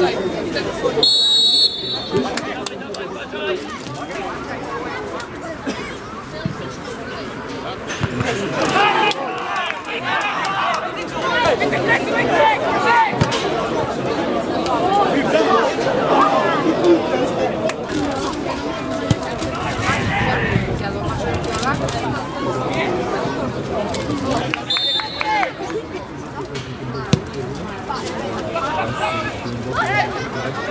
Thank you. Hey!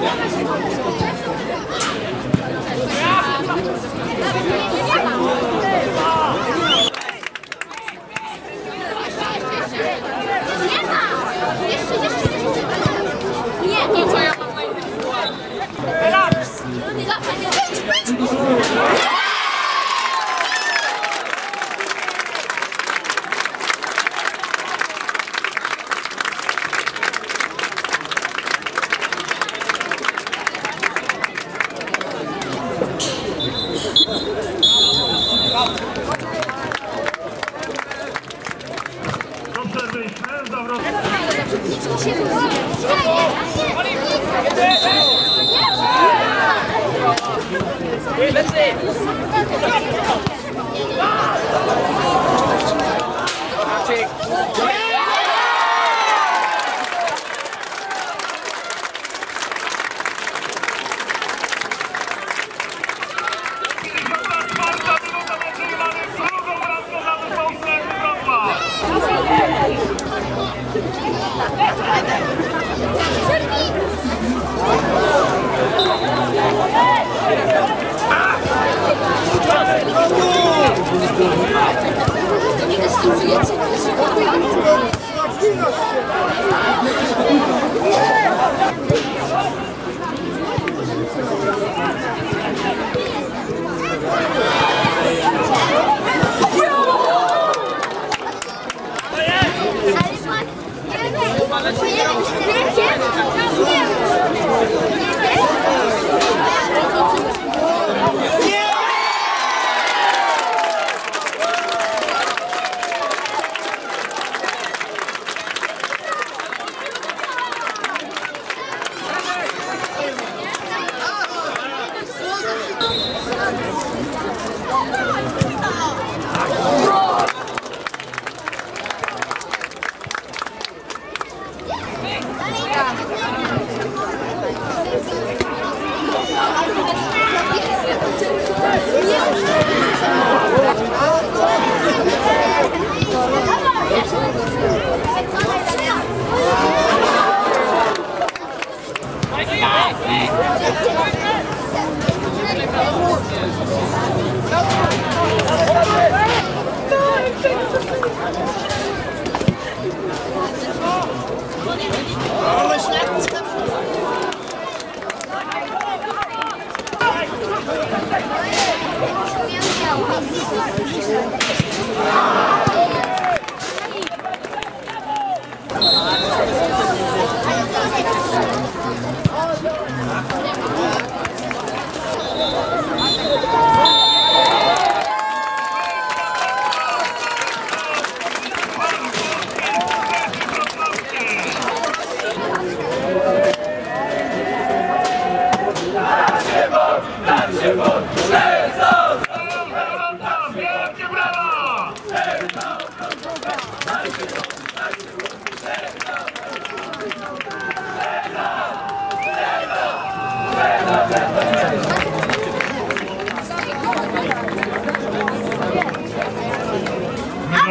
Yeah. Let's see. Check.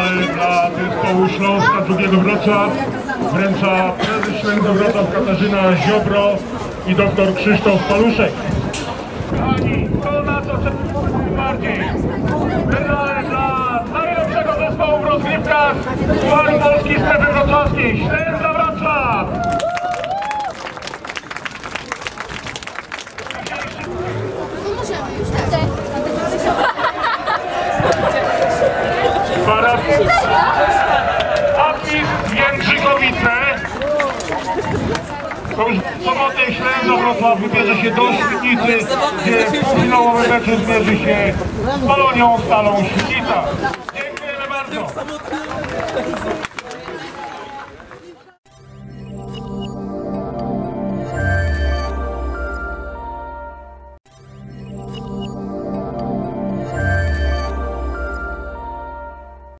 medal dla zespołu Śląska drugiego Wrocław wręcza prezes Ślęgo Wrocław Katarzyna Ziobro i dr Krzysztof Paluszek. Kochani, to nas oczekuje najbardziej. Medal dla najlepszego zespołu w rozgrywkach Polski Strefy Wrocławskiej. Ślęga To już w sobotę Ślęzo Wrocław wybierze się do Świdnicy, gdzie w finałowym meczu zmierzy się z Polonią Stalą Świdnica. Dziękujemy bardzo.